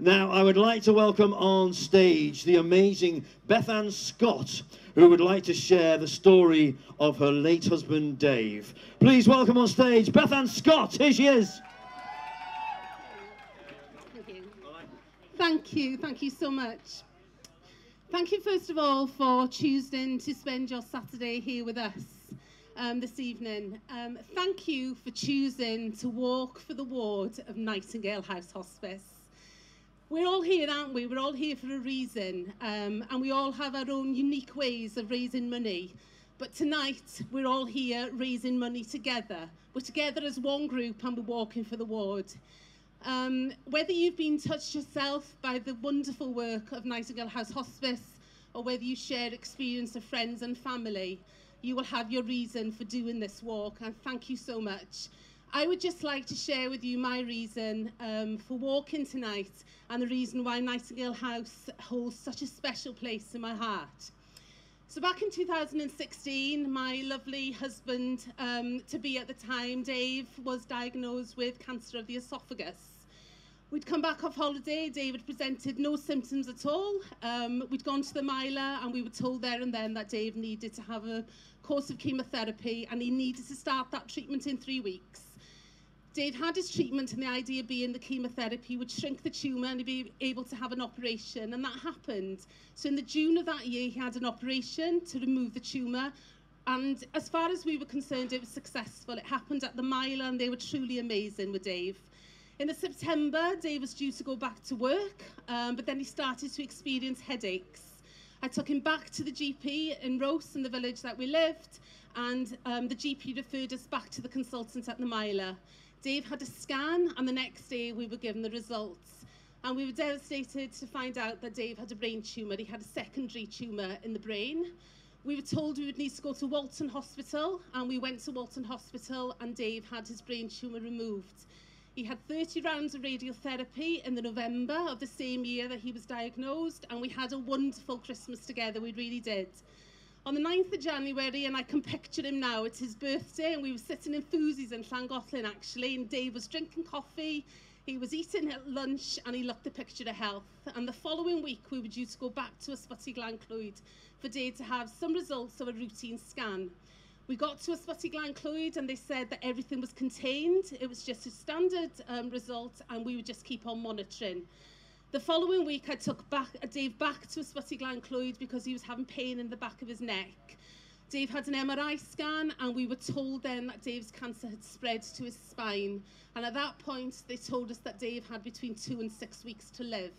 Now, I would like to welcome on stage the amazing Bethan Scott, who would like to share the story of her late husband, Dave. Please welcome on stage Bethan Scott. Here she is. Thank you. Thank you. Thank you so much. Thank you, first of all, for choosing to spend your Saturday here with us um, this evening. Um, thank you for choosing to walk for the ward of Nightingale House Hospice. We're all here, aren't we? We're all here for a reason, um, and we all have our own unique ways of raising money. But tonight, we're all here raising money together. We're together as one group and we're walking for the ward. Um, whether you've been touched yourself by the wonderful work of Nightingale House Hospice, or whether you share experience of friends and family, you will have your reason for doing this walk, and thank you so much. I would just like to share with you my reason um, for walking tonight and the reason why Nightingale House holds such a special place in my heart. So back in 2016, my lovely husband um, to be at the time, Dave, was diagnosed with cancer of the esophagus. We'd come back off holiday, David presented no symptoms at all. Um, we'd gone to the Maelor and we were told there and then that Dave needed to have a course of chemotherapy and he needed to start that treatment in three weeks. Dave had his treatment and the idea being the chemotherapy would shrink the tumour and he'd be able to have an operation and that happened. So in the June of that year he had an operation to remove the tumour and as far as we were concerned it was successful. It happened at the Myla and they were truly amazing with Dave. In the September, Dave was due to go back to work, um, but then he started to experience headaches. I took him back to the GP in Rose, in the village that we lived, and um, the GP referred us back to the consultant at the Myla. Dave had a scan and the next day we were given the results. And we were devastated to find out that Dave had a brain tumour. He had a secondary tumour in the brain. We were told we would need to go to Walton Hospital and we went to Walton Hospital and Dave had his brain tumour removed. He had 30 rounds of radiotherapy in the November of the same year that he was diagnosed and we had a wonderful Christmas together, we really did on the 9th of January, and I can picture him now, it's his birthday, and we were sitting in Foosies in Llangollen, actually, and Dave was drinking coffee, he was eating at lunch, and he looked a picture of health. And the following week, we were due to go back to Ysbyty Glenclwyd for Dave to have some results of a routine scan. We got to Ysbyty Glenclwyd, and they said that everything was contained, it was just a standard um, result, and we would just keep on monitoring. The following week, I took back, Dave back to Ysbyty Glan Clwyd because he was having pain in the back of his neck. Dave had an MRI scan and we were told then that Dave's cancer had spread to his spine. And at that point, they told us that Dave had between two and six weeks to live.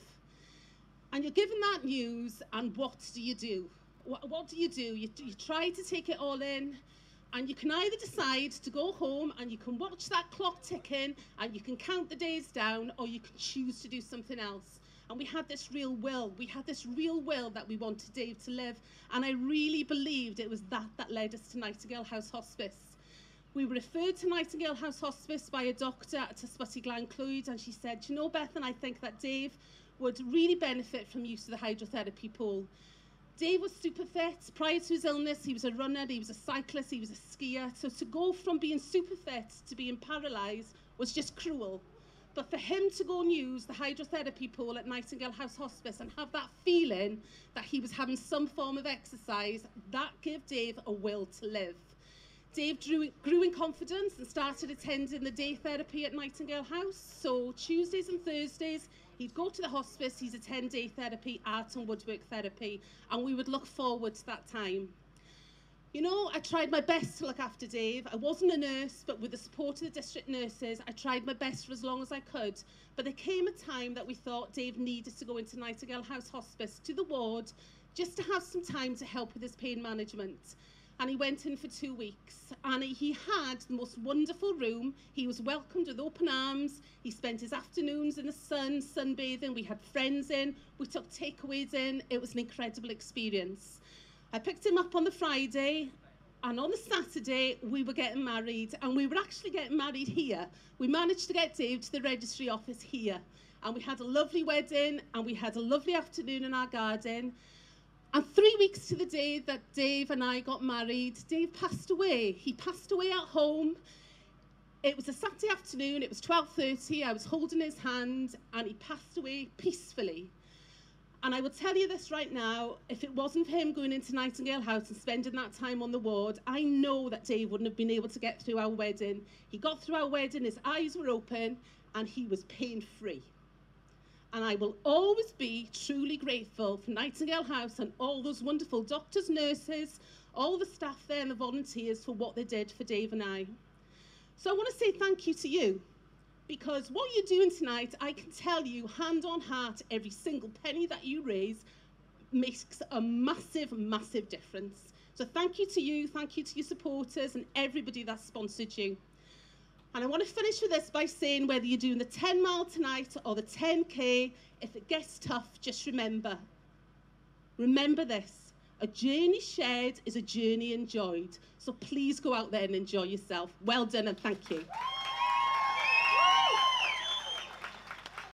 And you're given that news and what do you do? What, what do you do? You, you try to take it all in, and you can either decide to go home and you can watch that clock ticking and you can count the days down or you can choose to do something else. And we had this real will. We had this real will that we wanted Dave to live. And I really believed it was that that led us to Nightingale House Hospice. We were referred to Nightingale House Hospice by a doctor at Ysbyty Glan Clwyd and she said, you know, Beth, and I think that Dave would really benefit from use of the hydrotherapy pool. Dave was super fit. Prior to his illness, he was a runner, he was a cyclist, he was a skier. So to go from being super fit to being paralysed was just cruel. But for him to go and use the hydrotherapy pool at Nightingale House Hospice and have that feeling that he was having some form of exercise, that gave Dave a will to live. Dave drew, grew in confidence and started attending the day therapy at Nightingale House. So Tuesdays and Thursdays, He'd go to the hospice, he's a 10-day therapy, art and woodwork therapy, and we would look forward to that time. You know, I tried my best to look after Dave. I wasn't a nurse, but with the support of the district nurses, I tried my best for as long as I could. But there came a time that we thought Dave needed to go into Nightingale House Hospice to the ward just to have some time to help with his pain management. And he went in for two weeks. And he had the most wonderful room. He was welcomed with open arms. He spent his afternoons in the sun sunbathing. We had friends in. We took takeaways in. It was an incredible experience I picked him up on the Friday and on the Saturday we were getting married and we were actually getting married here. We managed to get Dave to the registry office here and we had a lovely wedding and we had a lovely afternoon in our garden. And three weeks to the day that Dave and I got married, Dave passed away. He passed away at home. It was a Saturday afternoon, it was 12.30, I was holding his hand and he passed away peacefully. And I will tell you this right now, if it wasn't for him going into Nightingale House and spending that time on the ward, I know that Dave wouldn't have been able to get through our wedding. He got through our wedding, his eyes were open, and he was pain-free. And I will always be truly grateful for Nightingale House and all those wonderful doctors, nurses, all the staff there and the volunteers for what they did for Dave and I. So I want to say thank you to you because what you're doing tonight, I can tell you, hand on heart, every single penny that you raise makes a massive, massive difference. So thank you to you, thank you to your supporters and everybody that sponsored you. And I want to finish with this by saying whether you're doing the 10 mile tonight or the 10k, if it gets tough, just remember. Remember this a journey shared is a journey enjoyed. So please go out there and enjoy yourself. Well done and thank you.